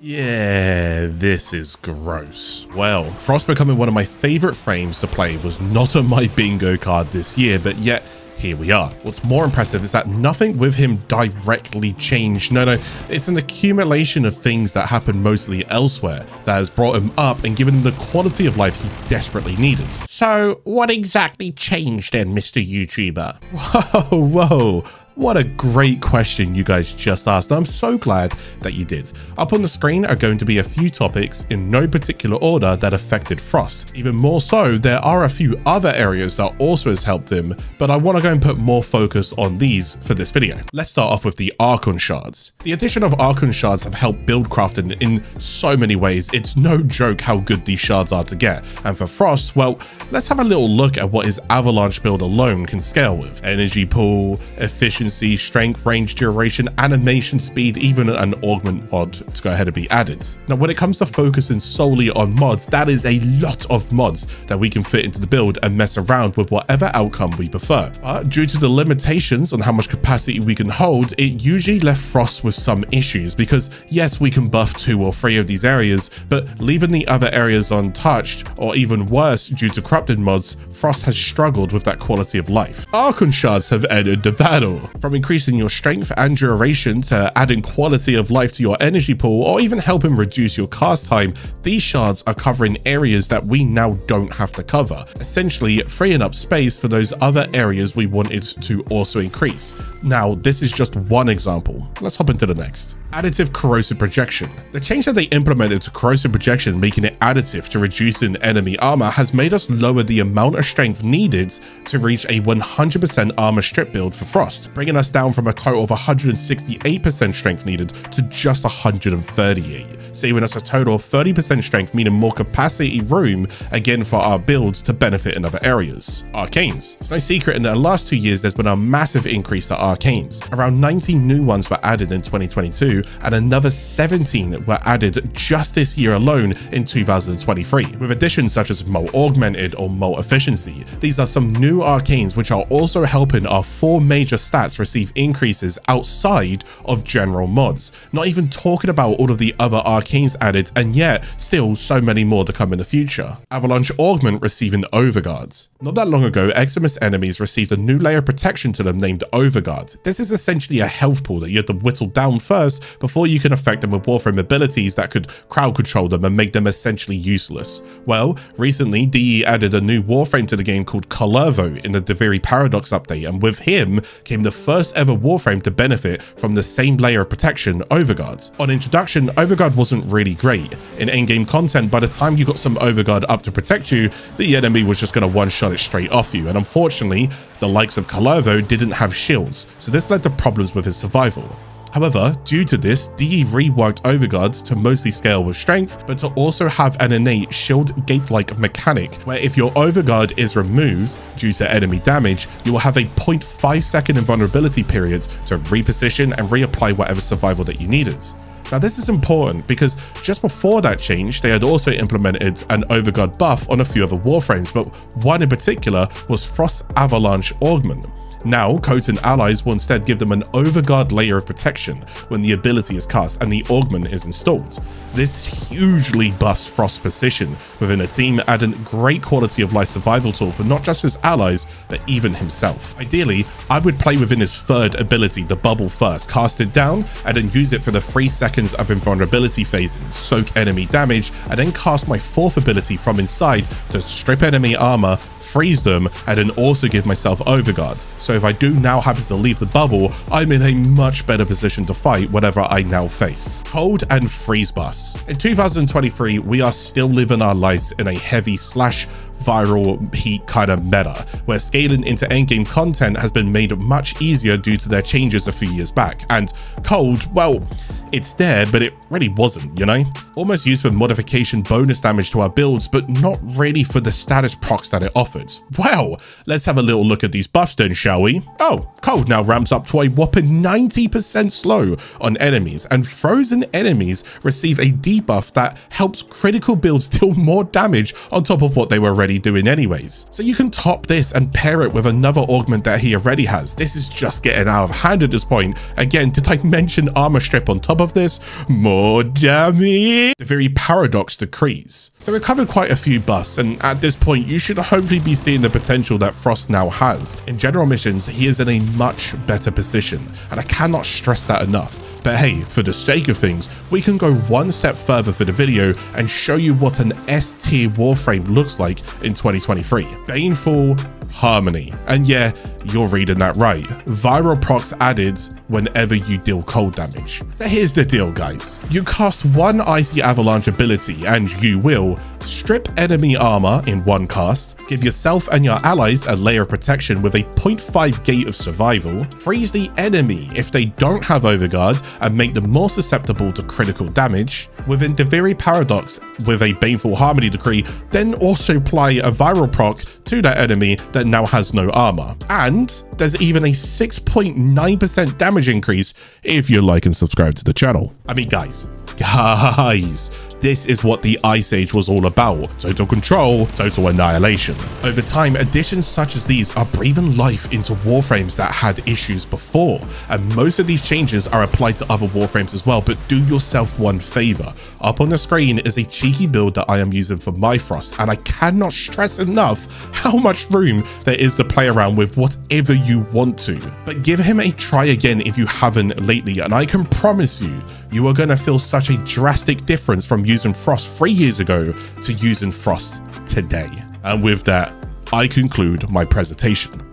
Yeah, this is gross. Well, Frost becoming one of my favorite frames to play was not on my bingo card this year, but yet here we are. What's more impressive is that nothing with him directly changed. No, no, it's an accumulation of things that happened mostly elsewhere that has brought him up and given him the quality of life he desperately needed. So what exactly changed then, Mr. YouTuber? Whoa, whoa. What a great question you guys just asked. I'm so glad that you did. Up on the screen are going to be a few topics in no particular order that affected Frost. Even more so, there are a few other areas that also has helped him, but I want to go and put more focus on these for this video. Let's start off with the Archon Shards. The addition of Archon Shards have helped build crafting in so many ways. It's no joke how good these shards are to get. And for Frost, well, let's have a little look at what his Avalanche build alone can scale with. Energy pool, efficiency, efficiency, strength, range, duration, animation speed, even an augment mod to go ahead and be added. Now, when it comes to focusing solely on mods, that is a lot of mods that we can fit into the build and mess around with whatever outcome we prefer. But due to the limitations on how much capacity we can hold, it usually left Frost with some issues because yes, we can buff two or three of these areas, but leaving the other areas untouched or even worse due to corrupted mods, Frost has struggled with that quality of life. Archon shards have entered the battle. From increasing your strength and duration to adding quality of life to your energy pool or even helping reduce your cast time, these shards are covering areas that we now don't have to cover, essentially freeing up space for those other areas we wanted to also increase. Now, this is just one example. Let's hop into the next. Additive corrosive projection. The change that they implemented to corrosive projection, making it additive to reducing enemy armor, has made us lower the amount of strength needed to reach a 100% armor strip build for Frost, bringing us down from a total of 168% strength needed to just 138 saving us a total of 30% strength, meaning more capacity room again for our builds to benefit in other areas. Arcanes. It's no secret in the last two years there's been a massive increase to arcanes. Around 19 new ones were added in 2022 and another 17 were added just this year alone in 2023, with additions such as Molt Augmented or Molt Efficiency. These are some new arcanes which are also helping our four major stats receive increases outside of general mods. Not even talking about all of the other arcanes arcanes added, and yet still so many more to come in the future. Avalanche Augment receiving Overguards. Not that long ago, Eximus enemies received a new layer of protection to them named Overguard. This is essentially a health pool that you have to whittle down first before you can affect them with Warframe abilities that could crowd control them and make them essentially useless. Well, recently DE added a new Warframe to the game called Kullervo in the Duviri Paradox update, and with him came the first ever Warframe to benefit from the same layer of protection, Overguard. On introduction, Overguard wasn't wasn't really great. In endgame content, by the time you got some overguard up to protect you, the enemy was just going to one-shot it straight off you. And unfortunately, the likes of Kullervo didn't have shields, so this led to problems with his survival. However, due to this, DE reworked Overguards to mostly scale with strength, but to also have an innate shield gate-like mechanic, where if your Overguard is removed due to enemy damage, you will have a 0.5 second invulnerability period to reposition and reapply whatever survival that you needed. Now this is important because just before that change, they had also implemented an Overguard buff on a few other Warframes, but one in particular was Frost Avalanche Augment. Now, codes and allies will instead give them an overguard layer of protection when the ability is cast and the augment is installed. This hugely buffs Frost's position within a team, adding great quality of life survival tool for not just his allies, but even himself. Ideally, I would play within his third ability, the bubble first, cast it down, and then use it for the 3 seconds of invulnerability phasing, soak enemy damage, and then cast my fourth ability from inside to strip enemy armor, freeze them, and then also give myself overguard. So if I do now happen to leave the bubble, I'm in a much better position to fight whatever I now face. Cold and freeze buffs. In 2023, we are still living our lives in a heavy slash viral heat kind of meta, where scaling into endgame content has been made much easier due to their changes a few years back. And cold, well, it's there, but it really wasn't, you know? Almost used for modification bonus damage to our builds, but not really for the status procs that it offered. Well, let's have a little look at these buffs then, shall we? Oh, cold now ramps up to a whopping 90% slow on enemies, and frozen enemies receive a debuff that helps critical builds deal more damage on top of what they were already doing anyways. So you can top this and pair it with another augment that he already has. This is just getting out of hand at this point. Again, did I mention armor strip on top of this? More damage. Duviri paradox decrees. So we covered quite a few buffs and at this point you should hopefully be seeing the potential that Frost now has. In general missions, he is in a much better position and I cannot stress that enough. But hey, for the sake of things, we can go one step further for the video and show you what an S tier Warframe looks like in 2023. Baneful Harmony. And yeah, you're reading that right. Viral procs added whenever you deal cold damage. So here's the deal, guys. You cast one Icy Avalanche ability and you will strip enemy armor in one cast, give yourself and your allies a layer of protection with a 0.5 gate of survival, freeze the enemy if they don't have overguard and make them more susceptible to critical damage, within Duviri Paradox with a Baneful Harmony decree, then also apply a viral proc to that enemy that now has no armor. And there's even a 6.9% damage increase if you like and subscribe to the channel. I mean, guys, guys, this is what the Ice Age was all about. Total control, total annihilation. Over time, additions such as these are breathing life into warframes that had issues before. And most of these changes are applied to other warframes as well, but do yourself one favor. Up on the screen is a cheeky build that I am using for my Frost, and I cannot stress enough how much room there is to play around with whatever you want to. But give him a try again if you haven't lately, and I can promise you, you are going to feel such a drastic difference from using Frost three years ago to using Frost today. And with that, I conclude my presentation.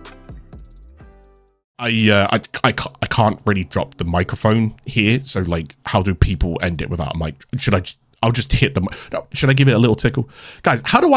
I, uh, I, I, I can't really drop the microphone here. So like, how do people end it without a mic? Should I, I'll just hit them. No, should I give it a little tickle? Guys, how do I